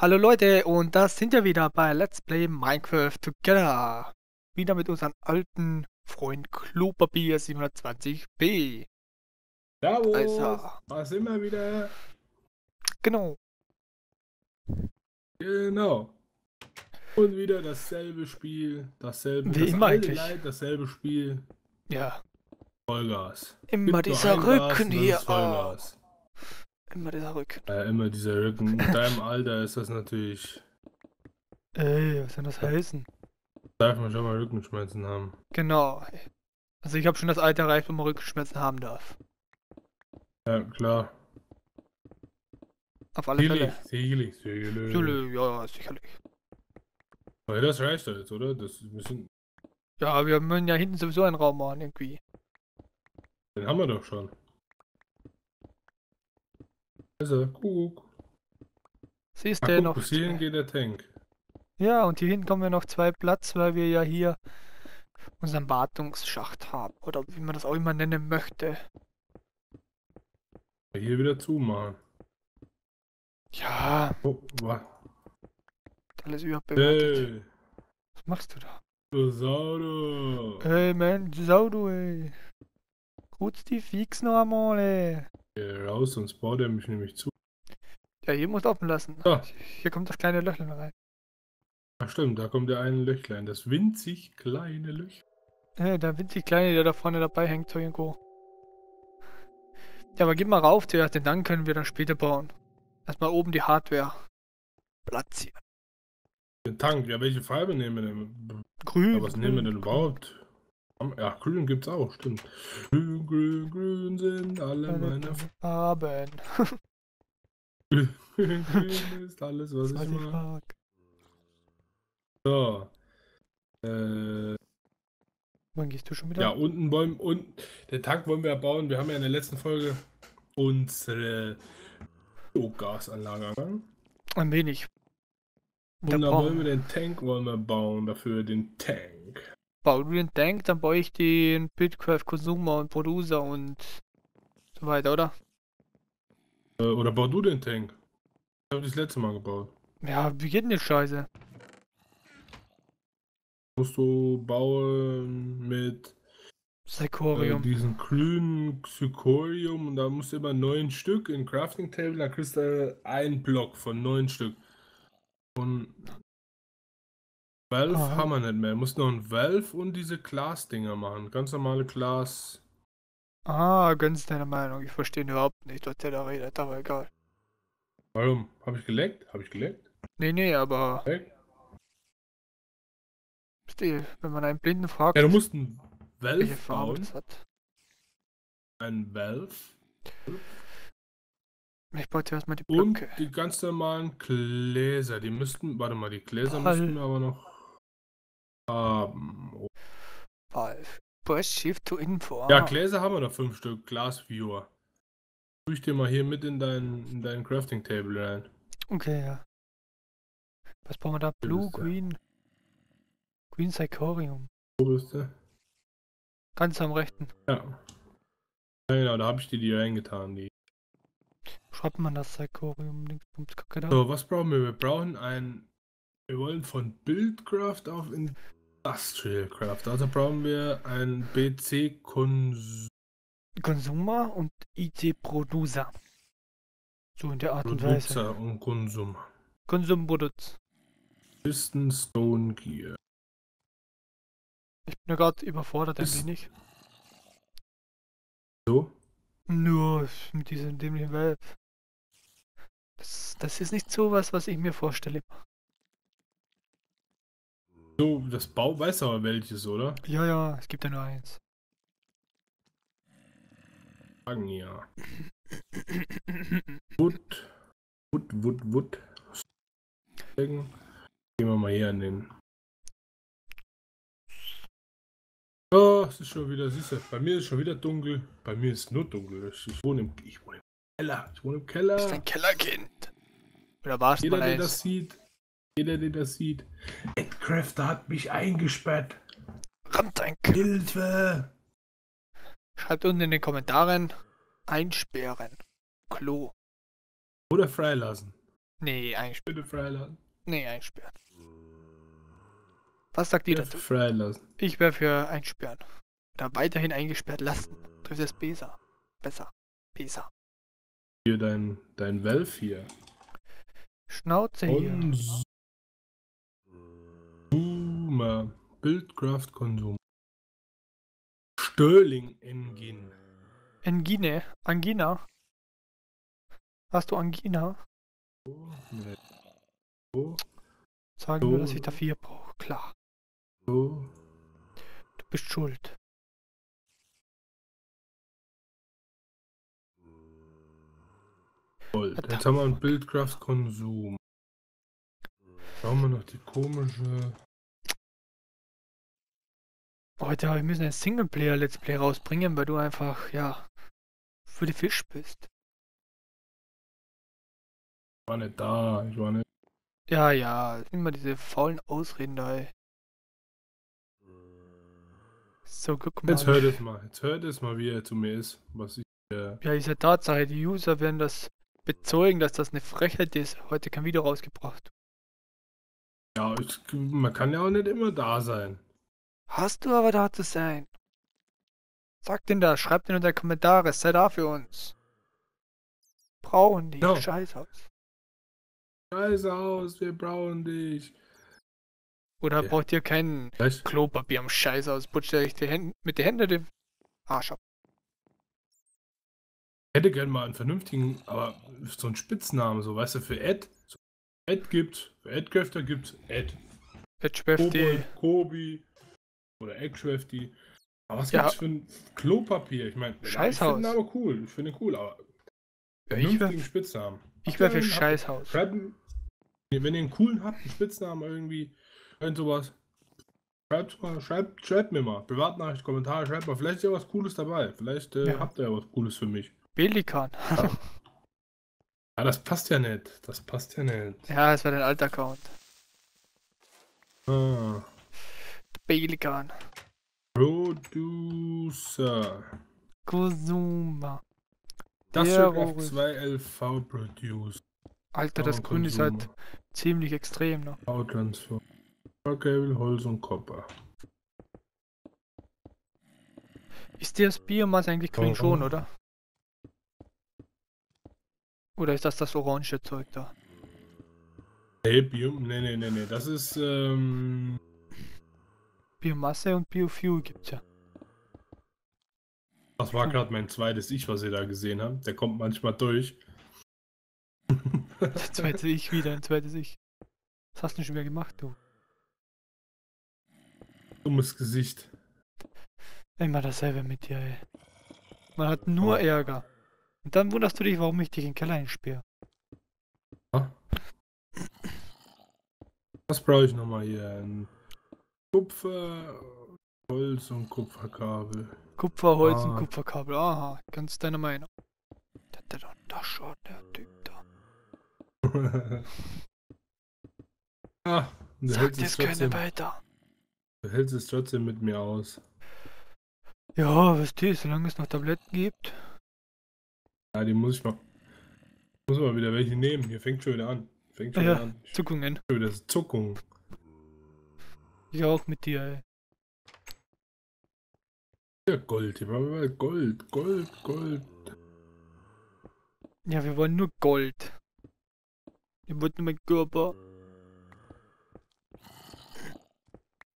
Hallo Leute, und da sind wir wieder bei Let's Play Minecraft Together. Wieder mit unserem alten Freund Klopapier 720b. Servus, Also. da sind wir wieder. Genau. Genau. Und wieder dasselbe Spiel, dasselbe, Wie das immer eigentlich. Leid, dasselbe Spiel, Ja, Vollgas. immer Gibt dieser Gas Rücken das hier. Vollgas. Immer dieser Rücken. Äh, immer dieser Rücken. In deinem Alter ist das natürlich, Ey, was soll das heißen? darf man schon mal Rückenschmerzen haben. Genau. Also ich habe schon das Alter erreicht, wo man Rückenschmerzen haben darf. Ja, klar. Auf alle Sicherlich, Fälle. sicherlich, sicherlich. Sicherlich, Ja, sicherlich. Aber das reicht doch jetzt, oder? Das, wir sind, Ja, wir müssen ja hinten sowieso einen Raum machen, irgendwie. den haben wir doch schon. Also, guck. Siehst du noch? bis hierhin geht der Tank. Ja, und hier hinten kommen wir noch zwei Platz, weil wir ja hier unseren Wartungsschacht haben. Oder wie man das auch immer nennen möchte. Hier wieder zumachen. Ja, Oh, was? alles überbewertet. Hey, Was machst du da? du Sau, du. Hey Mensch, sau du ey. Kurz die Fix noch einmal ey. Raus, sonst baut er mich nämlich zu. Ja, hier musst du offen lassen. Ah. Hier kommt das kleine Löchlein rein. Ach stimmt, da kommt ja ein Löchlein. Das winzig kleine Löchlein. Ja, der winzig kleine, der da vorne dabei hängt so irgendwo. Ja, aber gib mal rauf zuerst, denn dann können wir dann später bauen. Erstmal oben die Hardware platzieren. Den Tank, ja, welche Farbe nehmen wir denn? Grün. Ja, was nehmen wir denn überhaupt? Ja, grün gibt's auch, stimmt. Grün, grün, grün sind alle meine Farben. Grün, grün ist alles, was Was ich ich mag. So. Äh, Wann gehst du schon wieder? ja, unten wollen, und den Tank wollen wir bauen. Wir haben ja in der letzten Folge unsere Biogasanlage angefangen. Ein wenig. Da Und brauchen wollen wir den Tank wollen wir bauen, dafür den Tank. Bau du den Tank, dann baue ich den Bitcraft Consumer und Producer und so weiter, oder? Äh, oder bau du den Tank? Ich habe das letzte Mal gebaut. Ja, wie geht denn die Scheiße? Musst du bauen mit äh, Psychorium. diesen grünen Psychorium und da musst du immer neun Stück in Crafting Table, da kriegst du einen Block von neun Stück. Und Valve Aha. haben wir nicht mehr. Du musst noch ein Valve und diese Glas-Dinger machen. Ganz normale Glas. ah, ganz deine Meinung. Ich verstehe überhaupt nicht, was der da redet, aber egal. Warum? Habe ich geleckt? Habe ich geleckt? Nee, nee, aber Geleckt? verstehe, wenn man einen Blinden fragt, Ja, du musst ein Valve bauen. Ein Valve. Ich baue zuerst mal die Und Blöcke. die ganz normalen Gläser, die müssten, warte mal, die Gläser Hall- müssten wir aber noch haben. Oh. Press Shift to Info. Ja, Ah. Gläser haben wir noch fünf Stück, Glasviewer. Tue ich dir mal hier mit in dein, in dein Crafting Table rein. Okay, ja. Was brauchen wir da? Blue. Green. Green Psychorium. Wo bist du? Ganz am rechten. Ja. Ja, genau, da habe ich dir die reingetan. Die. Schreibt man das Psychorium? Kacke da? So, was brauchen wir? Wir brauchen ein. Wir wollen von Buildcraft auf Industrial Craft. Also brauchen wir ein BC Kons Consumer und IT Producer. So in der Art und Weise. Producer und Konsum. Konsumproduz. Piston Stone Gear. Ich bin ja gerade überfordert ein wenig. So? Nur mit diesem dämlichen Valve. Das, das ist nicht so was, was ich mir vorstelle. So, das Bau weiß aber welches, oder? Ja, ja, es gibt ja nur eins. Sagen ja. Wood. Wood, Wood, Wood. Gehen wir mal hier an den. Oh, es ist schon wieder, siehst du, bei mir ist schon wieder dunkel. Bei mir ist nur dunkel. Ich, wohne, im, ich wohne im Keller. Ich wohne im Keller. Bist ein Kellerkind. Oder warst Jeder, mal der das eins? sieht, jeder, der das sieht. Endcrafter hat mich eingesperrt. Ramtank. Hilfe! Schreibt unten in den Kommentaren einsperren. Klo. Oder freilassen. Nee, einsperren. Bitte freilassen. Nee, einsperren. Was sagt ihr dazu? freilassen. Ich wäre für einsperren. Oder weiterhin eingesperrt lassen. Trifft es besser. Besser. Besser. Hier dein, dein Valve hier. Schnauze hier. Consumer. Bildcraft Konsum. Sterling Engine. Angine. Angina. Hast du Angina? So, ne. So, Sagen wir, dass So. ich dafür brauche. Klar. so. Du bist schuld. Verdammt. Jetzt haben wir einen Bildcraft Konsum. Schauen wir noch die komische. Heute wir müssen ein Singleplayer-Let's Play rausbringen, weil du einfach, ja, für die Fisch bist. Ich war nicht da. Ich war nicht. Ja, ja, immer diese faulen Ausreden da, ey. So, guck mal. Jetzt hört es mal. Jetzt hört es mal, wie er zu mir ist. Was ich. Äh, Ja, ist ja Tatsache, die User werden das bezeugen, dass das eine Frechheit ist. Heute kein Video rausgebracht. ja, ich, man kann ja auch nicht immer da sein. Hast du aber da zu sein. Sag denn das, schreib den unter Kommentare, sei da für uns. Brauchen die, Ja. scheiß aus. Scheiße aus, wir brauchen dich. Oder Ja. braucht ihr kein Weißt, Klopapier am Scheiß aus, putscht ihr euch die Hände, mit den Händen den Arsch ab. ich hätte gern mal einen vernünftigen, aber so einen Spitznamen, so weißt du, für Ed. So, Ed gibt, für Ed Köfter gibt's Ed. Jetzt schweft die. Kobold, Kobi oder Eggschwefti. Aber was Ja. gibt's für ein Klopapier? Ich meine, ich Scheißhaus. finde den aber cool. Ich finde cool, aber Ja, ich wär, vernünftigen Spitznamen. ich wär Habt für? Habt- Scheißhaus. Schreibt, einen- wenn ihr einen coolen habt, einen Spitznamen irgendwie, irgend sowas. Schreibt, schreibt, schreibt mir mal. Privatnachricht, Kommentare, schreibt mal. Vielleicht ist ja was Cooles dabei. Vielleicht äh, Ja. habt ihr ja was Cooles für mich. Pelikan. Ja, das passt ja nicht. Das passt ja nicht. ja, das war dein alter Account. Ah. Pelikan. Producer. Kosuma. Das Terrorist. ist 2 LV Produce. Alter, das Grün ist halt ziemlich extrem noch. V-Transfer. Cable, Holz und Kopper. Ist das Biomasse eigentlich grün schon, oder? Oder ist das das orange Zeug da? Nee, Bio, nee, nee, nee, nee. Das ist, ähm, Biomasse und Biofuel gibt's ja. das war gerade mein zweites Ich, was ihr da gesehen habt. Der kommt manchmal durch. Das zweite Ich wieder, ein zweites Ich. Was hast du denn schon wieder gemacht, du? Dummes Gesicht. Immer dasselbe mit dir, ey. Man hat nur Oh. Ärger. Und dann wunderst du dich, warum ich dich in den Keller einsperre. Was brauche ich nochmal hier? Ein Kupfer, Holz und Kupferkabel. Kupfer, Holz und Ah. Kupferkabel. Aha, ganz deiner Meinung. Der hat doch das schon, der Typ da. ah, du Sagt hältst, es keine trotzdem, weiter. du hältst es trotzdem mit mir aus. Ja, was du, solange es noch Tabletten gibt. Ja, die muss ich mal. Muss mal wieder welche nehmen. Hier fängt schon wieder an. Fängt schon Ja, wieder an. Zuckungen. Schon wieder Zuckung. Ich auch mit dir, ey. Ja, Gold. Wir mal Gold, Gold, Gold. Ja, wir wollen nur Gold. Wir wollten nur mein Körper.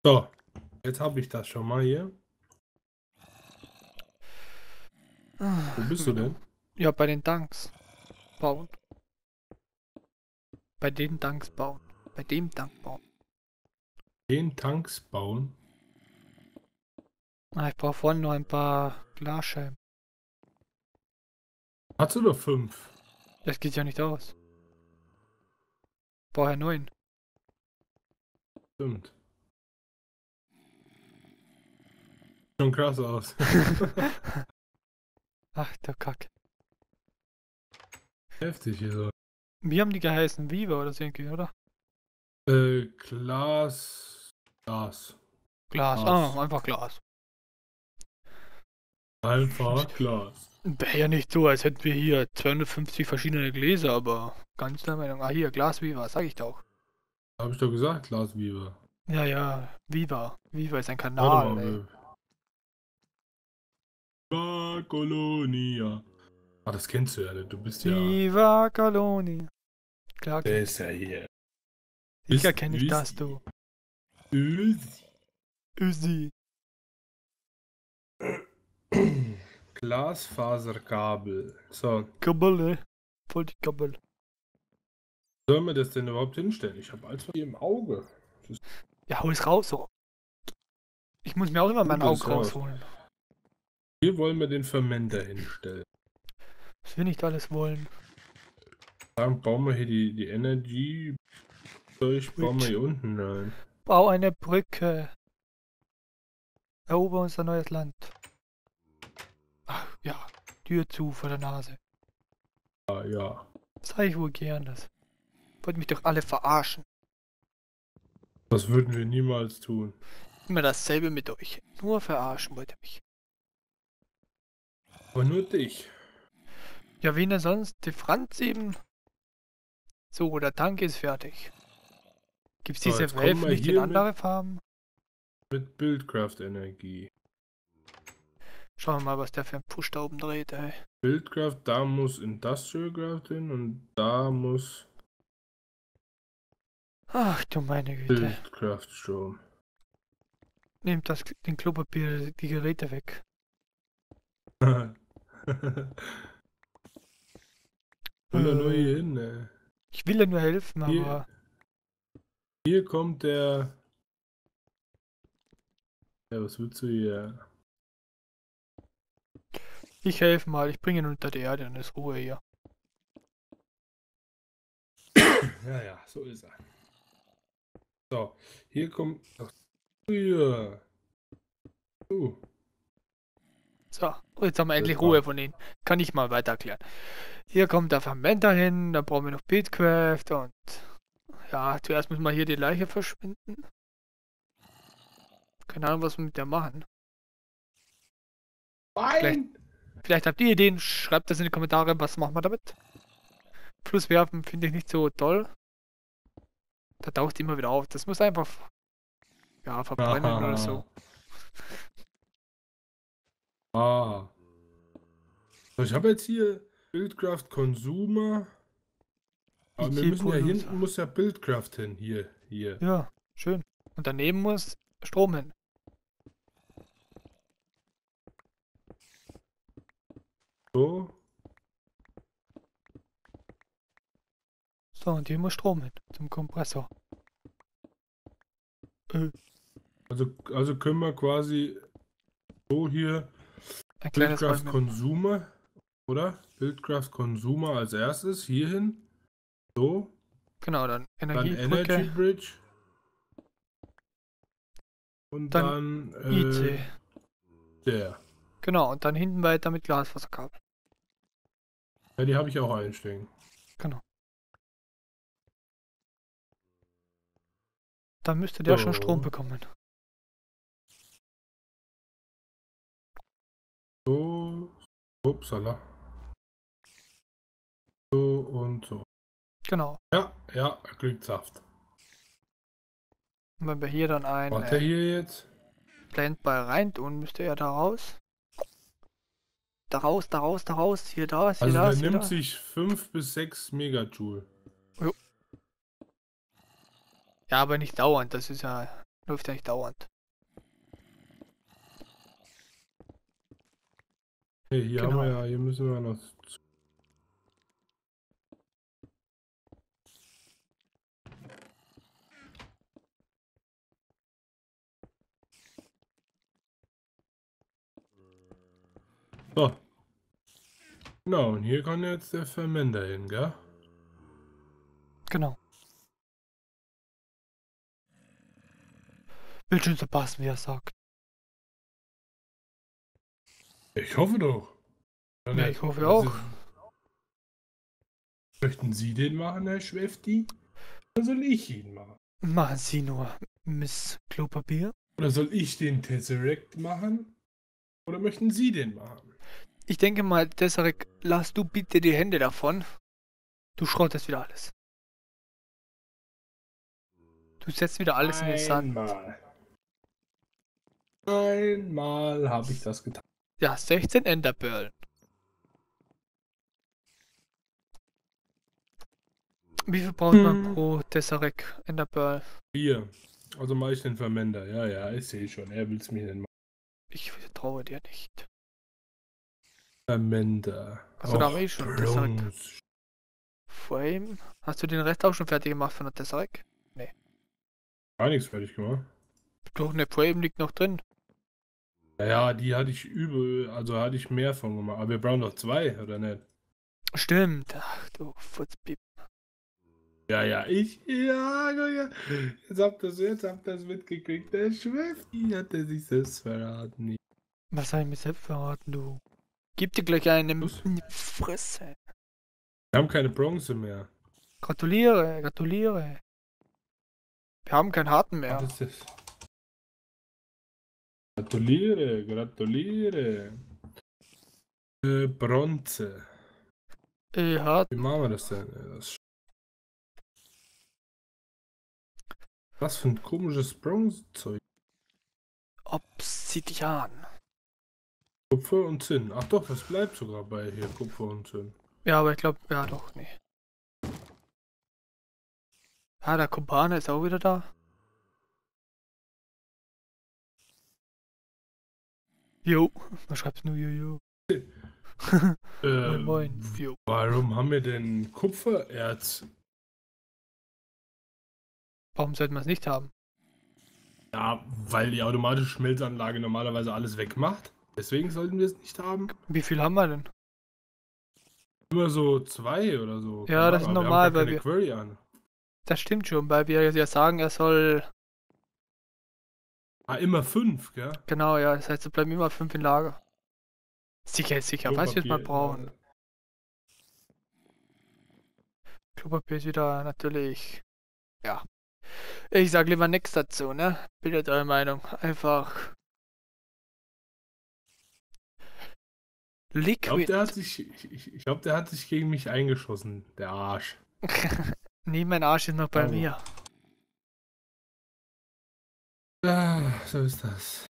So, jetzt habe ich das schon mal hier. Wo bist du denn? Ja, bei den Tanks. Bauen. Bei den Tanks bauen. Bei dem Tank bauen. Den Tanks bauen. Ah, ich brauche vorne noch ein paar Glasscheiben. Hast du doch fünf? Das geht ja nicht aus. Brauche ja neun. Stimmt. Schon krass aus. Ach, der Kack. Heftig hier so. Wie haben die geheißen? Viva oder so irgendwie, oder? Äh, Glas. Glas. Glas. Glas. Ah, einfach Glas. Einfach Glas. Wäre ja nicht so, als hätten wir hier 250 verschiedene Gläser, aber ganz der Meinung. Ah, hier, Glas Viva, sag ich doch. Hab ich doch gesagt, Glas Viva. Ja, ja, Viva. Viva ist ein Warte Kanal, mal. ey. Viva Colonia. Ah, das kennst du ja nicht. Du bist ja. Viva Colonia. Klar, Der ist ja hier. sicher kenne ich das, du. Ösi. Ösi. Glasfaserkabel. So, Kabel, ey. Voll die Kabel. sollen wir das denn überhaupt hinstellen? Ich habe alles von dir im Auge. Ja, hol es raus, so. Ich muss mir auch immer mein Auge rausholen. Hier wollen wir den Fermenter hinstellen. Was wir nicht alles wollen. Dann bauen wir hier die, die Energy. Zeug bauen wir hier unten rein. Bau eine Brücke. Erober unser neues Land. Ach, ja. Tür zu vor der Nase. Ah, ja. Sag ich wohl gern das. Wollt mich doch alle verarschen. Das würden wir niemals tun. Immer dasselbe mit euch. Nur verarschen wollt ihr mich. Aber nur dich. Ja, wen denn sonst? Die Franz eben. So, der Tank ist fertig. Gibt's So, diese Wölfe wir nicht in andere Farben? Mit Buildcraft-Energie. Schauen wir mal, was der für ein Push da oben dreht, ey. Buildcraft, da muss Industrial Craft hin und da muss Ach du meine Güte. Buildcraft Strom. Nehmt das, den Klopapier, die Geräte weg. Will er nur Äh. hier hin, ne? Ich will ja nur helfen, Hier. aber Hier kommt der. Ja, was willst du hier? ich helfe mal. Ich bringe ihn unter die Erde und ist Ruhe hier. Ja, ja, so ist er. So, hier kommt. Ach, hier. Uh, So, jetzt haben wir endlich Ruhe von ihnen. Kann ich mal weiter erklären. Hier kommt der Fermenter hin, dann brauchen wir noch Bitcraft und ja, zuerst müssen wir hier die Leiche verschwinden. Keine Ahnung, was wir mit der machen. Nein! Vielleicht habt ihr Ideen, schreibt das in die Kommentare, was machen wir damit. Flusswerfen finde ich nicht so toll. Da taucht die immer wieder auf. Das muss einfach ja, verbrennen oder so. Ah. So, ich habe jetzt hier Buildcraft Consumer. Aber wir IG müssen ja hinten muss ja Buildcraft hin. Hier, hier. Ja, schön. Und daneben muss Strom hin. So. So, und hier muss Strom hin zum Kompressor. Äh, Also, also können wir quasi so hier Buildcraft. Consumer, oder? Buildcraft Consumer als erstes hierhin. So. Genau, dann Dann Energiebrücke, Energy Bridge. Und Dann dann, äh, IC. der. Genau, und dann hinten weiter mit Glasfaserkabel. Ja, die habe ich auch einstellen. Dann müsste der schon So. Strom bekommen. So. Upsala. So und so. Genau. Ja, ja, Saft. Und wenn wir hier dann ein Was der äh, hier jetzt? Blendball rein tun, müsste er da raus. Da raus, da raus, da raus, hier da, hier Also da, der hier nimmt da. sich 5 bis 6 Megajoule. Ja, aber nicht dauernd, das ist ja, läuft ja nicht dauernd. Hey, hier Genau. haben wir ja, hier müssen wir noch. So. Genau, und hier kann jetzt der Fermenter hin, gell? Genau. Will schon so passen, wie er sagt. Ich hoffe doch. Ja, Oder- ich hoffe auch. Möchten Sie den machen, Herr Schwefti? Oder soll ich ihn machen? Machen Sie nur, Miss Klopapier. Oder soll ich den Tesseract machen? Oder möchten Sie den machen? Ich denke mal, Desarek, lass du bitte die Hände davon. Du schrottest wieder alles. Du setzt wieder alles in den Sand. Einmal. Einmal habe ich das getan. Ja, 16 Enderperlen. Wie viel braucht man Hm. pro Desarek Enderpearl? Vier. Also mache ich den Vermender. Ja, ja, ich sehe schon. Er will es mir denn machen. Ich vertraue dir nicht. Vermender. Also da habe ich schon Desarek. Bronze. Frame. Hast du den Rest auch schon fertig gemacht von der Desarek? Gar nichts fertig gemacht. Doch, eine Frame liegt noch drin. Ja, ja, die hatte ich übel, also hatte ich mehr von gemacht. Aber wir brauchen doch zwei, oder nicht? Stimmt. Ach du Futzpiep. Ja, ja, ich. Ja, ja. Jetzt habt ihr jetzt habt ihr's mitgekriegt. Der Schwefti hat er sich selbst verraten. Was habe ich mir selbst verraten, du? Gib dir gleich eine Was? in die Fresse. Wir haben keine Bronze mehr. Gratuliere, gratuliere. Wir haben keinen harten mehr. Was ist das? Gratuliere, gratuliere. Äh, Bronze. Äh, hart. Wie machen wir das denn? Das Was für ein komisches Bronzezeug. Obsidian. Kupfer und Zinn. Ach doch, das bleibt sogar bei hier Kupfer und Zinn. Ja, aber ich glaube, ja doch, nee. Ah, der Kumpane ist auch wieder da. Jo, man schreibt nur Jojo. Äh, Moin, moin. Jo. Warum haben wir denn Kupfererz? Warum sollten wir es nicht haben? Ja, weil die automatische Schmelzanlage normalerweise alles wegmacht. Deswegen sollten wir es nicht haben. Wie viel haben wir denn? Immer so zwei oder so. Ja, Keine das ist normal, wir weil wir- Query an. Das stimmt schon, weil wir ja sagen, er soll. Ah, immer fünf, gell? Genau, ja, das heißt, es bleiben immer fünf in Lager. Sicher, sicher, was wir jetzt mal brauchen. ja. Klopapier ist wieder natürlich. Ja. Ich sag lieber nichts dazu, ne? Bildet eure Meinung. Einfach. Ich glaube, Liquid. der hat sich, ich, ich, ich glaub, der hat sich gegen mich eingeschossen, der Arsch. nee, mein Arsch ist noch bei Aber- mir. Ah, so ist das.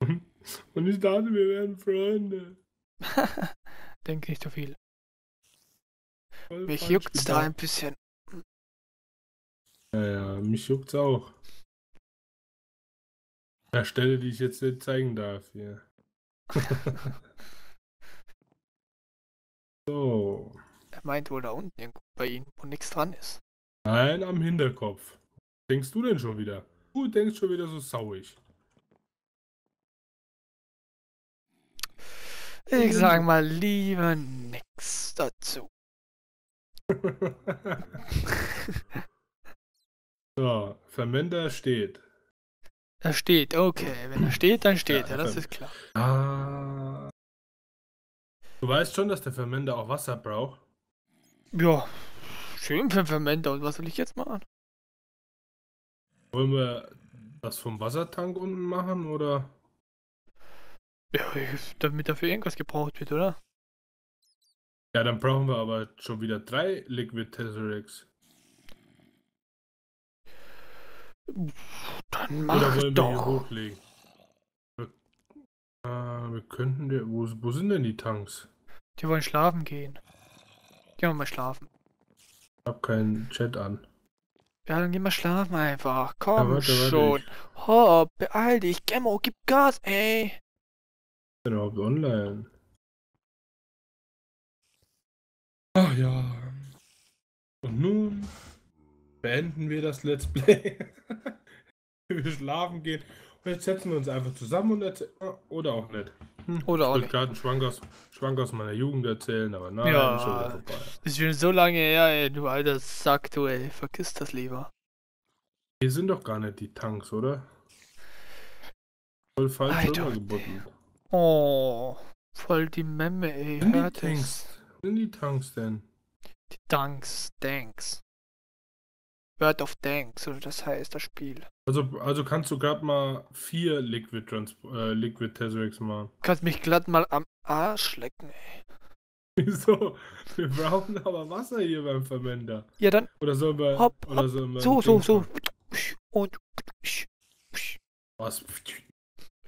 Und ich dachte, wir wären Freunde. Denk nicht so viel. Voll Mich juckt's da gedacht. ein bisschen. Ja, ja, mich juckt's auch. Der Stelle, die ich jetzt nicht zeigen darf hier. so. Er meint wohl da unten irgendwo bei ihm, wo nichts dran ist. Nein, am Hinterkopf. Denkst du denn schon wieder? Du denkst schon wieder so sauig. Ich sag mal lieber nix dazu. so, Fermenter steht. Er steht, okay. Wenn er steht, dann steht Ja, er, das ist klar. Ah. Du weißt schon, dass der Fermenter auch Wasser braucht. Ja, schön für den Fermenter. Und was soll ich jetzt machen? Wollen wir das vom Wassertank unten machen oder? Ja, damit dafür irgendwas gebraucht wird, oder? Ja, dann brauchen wir aber schon wieder drei Liquid Tesseracts. Dann Oder mach wollen wir hier doch. hochlegen? Wir, äh, wir könnten die, wo, wo sind denn die Tanks? Die wollen schlafen gehen. Gehen wir mal schlafen. Ich hab keinen Chat an. Ja, dann gehen wir schlafen einfach. Ja, Komm warte, warte, schon. ich Oh, beeil dich. Gemmo, gib Gas, ey. bin überhaupt online. Ach ja. Und nun beenden wir das Let's Play. wir schlafen gehen. Jetzt setzen wir uns einfach zusammen und erzählen. Oder auch nicht. Hm, Oder ich auch wollte nicht. gerade einen Schwank aus, Schwank aus meiner Jugend erzählen, aber nein, Ja. schon wieder vorbei. Ist schon so lange her, ey. Du alter Sack, du, ey. Vergiss das lieber. Hier sind doch gar nicht die Tanks, oder? Voll falsch don't rübergebunden. Oh, voll die Memme, ey. Sind die. Tanks? Wo sind die Tanks denn? Die Danks, Danks. World of Tanks, oder das heißt das Spiel. Also, also kannst du gerade mal vier Liquid, Trans äh, Liquid Tesseracts machen. Kannst mich glatt mal am Arsch lecken, ey. Wieso? Wir brauchen aber Wasser hier beim Fermenter. Ja, dann Oder sollen wir. Hopp, oder hopp, sollen wir so, so, so. Und Was?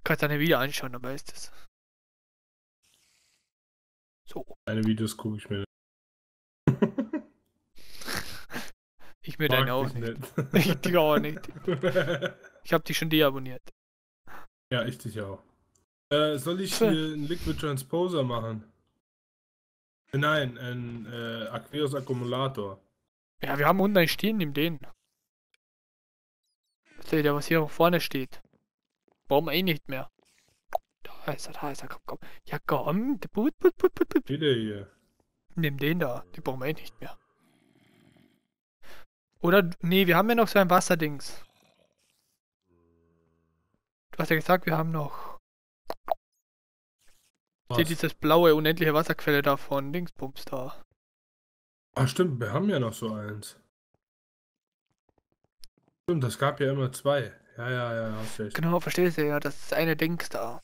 kannst deine Video anschauen, dann weißt du es. So, Deine Videos gucke ich mir ich mir deine auch dich nicht. Ich dich auch nicht. Ich hab dich schon deabonniert. ja, ich dich auch. Äh, soll ich hier einen Liquid Transposer machen? Nein, ein äh, Aqueous Akkumulator. Ja, wir haben unten einen stehen, nimm den. Seht ihr, was hier vorne steht? Warum eh nicht mehr? Da ist er, da ist er, komm, komm. Ja, komm. Put, put, put, put, put. Steht der hier? Nimm den da, den brauchen wir eh nicht mehr. Oder, nee, wir haben ja noch so ein Wasserdings. Du hast ja gesagt, wir haben noch. Seht Was? dieses blaue, unendliche Wasserquelle da von Dingsbums da. Ah, stimmt, wir haben ja noch so eins. Stimmt, das gab ja immer zwei. Ja, ja, ja, hast recht. Genau, verstehst du ja, das ist eine Dings da.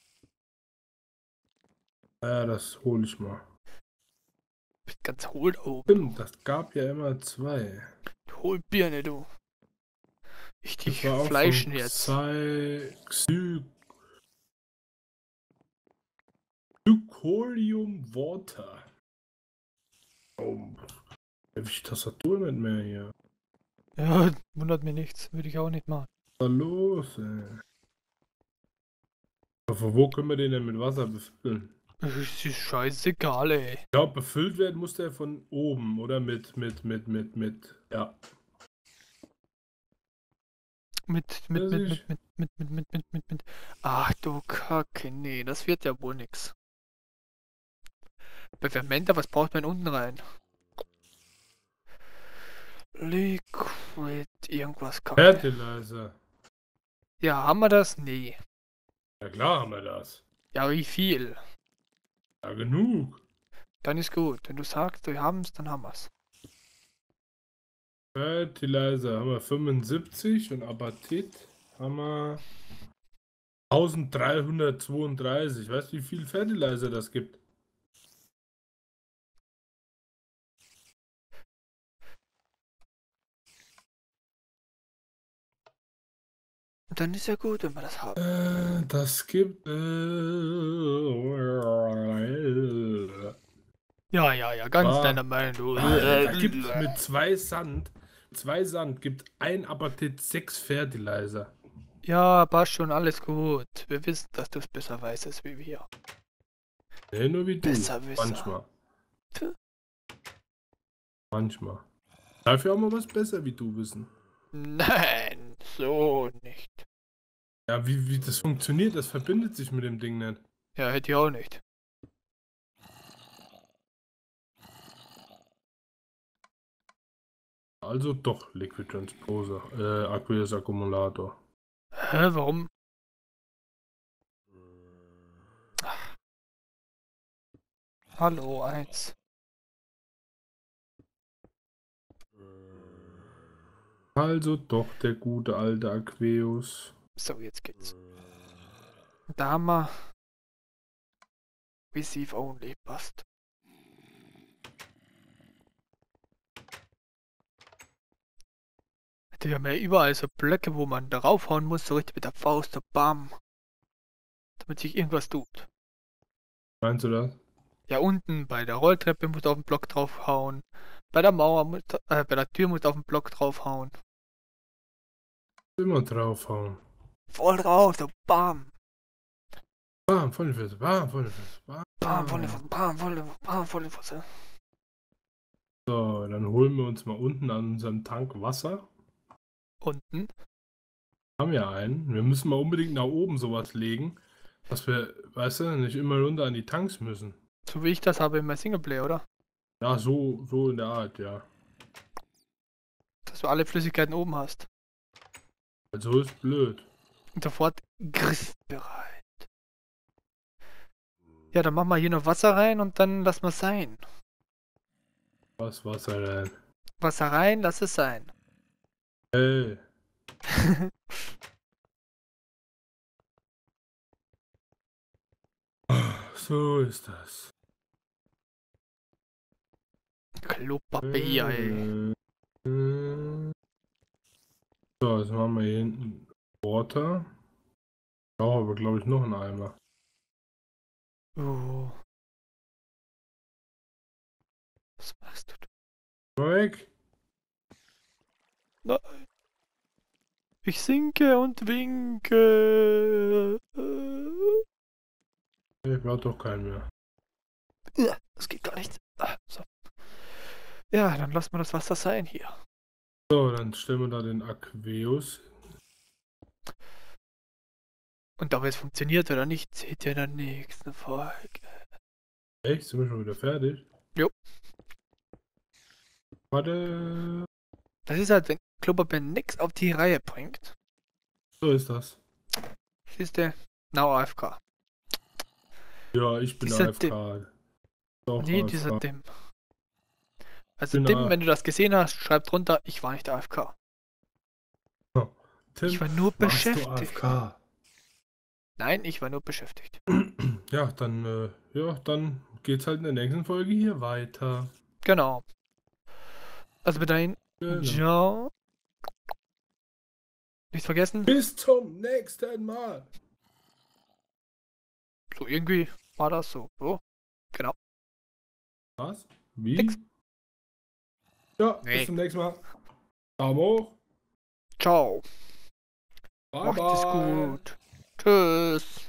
Ja, das hole ich mal. Bist ganz hohl oben. Stimmt, das gab ja immer zwei. Du Hohlbirne, du. Ich Das dich fleischen jetzt. Xy Xy Glycolium Water. Oh, habe ich Tastatur nicht mehr hier. Ja, wundert mir nichts. Würde ich auch nicht machen. Was ist da los, ey? Aber wo können wir den denn mit Wasser befüllen? Es ist scheißegal, ey. Ich glaube, befüllt werden muss der von oben, oder? Mit, mit, mit, mit, mit. Ja. Mit, mit, mit, mit, mit, mit, mit, mit, mit, mit, mit. Ach du Kacke, nee, das wird ja wohl nix. Bei Fermenter, was braucht man unten rein? Liquid, irgendwas Kacke. Fertilizer. Ja, haben wir das? Nee. Ja klar haben wir das. Ja, wie viel? Ja, genug. Dann ist gut. Wenn du sagst, wir haben's, dann haben wir's. Fertilizer haben wir 75 und Apatit haben wir 1332. Weißt du, wie viel Fertilizer das gibt? Und dann ist ja gut, wenn wir das haben. Äh, das gibt. Äh, Ja, ja, ja, ganz deiner Meinung, du. da gibt mit zwei Sand. Zwei Sand gibt ein Apatit sechs Fertilizer. Ja, passt schon, alles gut. Wir wissen, dass du es besser weißt als wie wir. Nee, nur wie du. Besserwisser. Manchmal. Tö. Manchmal. Dafür auch mal was besser wie du wissen. Nein, so nicht. Ja, wie, wie das funktioniert, das verbindet sich mit dem Ding nicht. Ja, hätte ich auch nicht. Also doch Liquid Transposer, äh, Aqueous Akkumulator. Hä, warum? Ach. Hallo, eins. Also doch der gute alte Aqueous. So, jetzt geht's. Da haben wir Receive Only, passt. Die haben ja überall so Blöcke, wo man draufhauen muss, so richtig mit der Faust, so bam. Damit sich irgendwas tut. Meinst du das? Ja, unten bei der Rolltreppe muss auf den Block draufhauen. Bei der Mauer, muss, äh, bei der Tür muss auf den Block draufhauen. Immer draufhauen. Voll drauf, so bam. Bam, voll die Fresse, bam, voll die Fresse, bam. Bam, voll die Fresse, bam, voll die Fresse, bam, voll die Fresse. So, dann holen wir uns mal unten an unserem Tank Wasser. Unten. Haben ja einen. Wir müssen mal unbedingt nach oben sowas legen, dass wir, weißt du, nicht immer runter an die Tanks müssen. So wie ich das habe in meinem Singleplayer, oder? Ja, so, so in der Art, ja. Dass du alle Flüssigkeiten oben hast. Also ist blöd. Und sofort griffbereit. Ja, dann machen wir hier noch Wasser rein und dann lassen wir es sein. Was Wasser rein. Wasser rein, lass es sein. Hey. So ist das. Klopapier, ey. So, jetzt machen wir hier hinten Water. Ich brauche aber, glaube ich, noch einen Eimer. Uh. Was machst du? Weg. Nein. Ich sinke und winke. Ich brauche doch keinen mehr. Ja, das geht gar nicht. Ah, so. Ja, dann lassen wir das Wasser sein hier. So, dann stellen wir da den Aqueus. Und ob es funktioniert oder nicht, seht ihr in der nächsten Folge. Echt? Sind wir schon wieder fertig? Jo. Warte. Das ist halt, wenn Klopapier nix auf die Reihe bringt. So ist das. Siehst du? Now AFK. Ja, ich bin Dieser AFK. Doch, Nee, AFK. dieser Dim. Also Bin Dim, A- wenn du das gesehen hast, schreib drunter, ich war nicht AFK. Tim, Ich war nur beschäftigt. Nein, ich war nur beschäftigt. Ja, dann, äh, ja, dann geht's halt in der nächsten Folge hier weiter. Genau. Also bis dahin, Genau. ciao. Nicht vergessen, Bis zum nächsten Mal. so irgendwie war das so. So, genau. Was? Wie? Nix. Ja, Nee. bis zum nächsten Mal. Daumen hoch. Ciao. Bye Macht es bye. gut. Tschüss.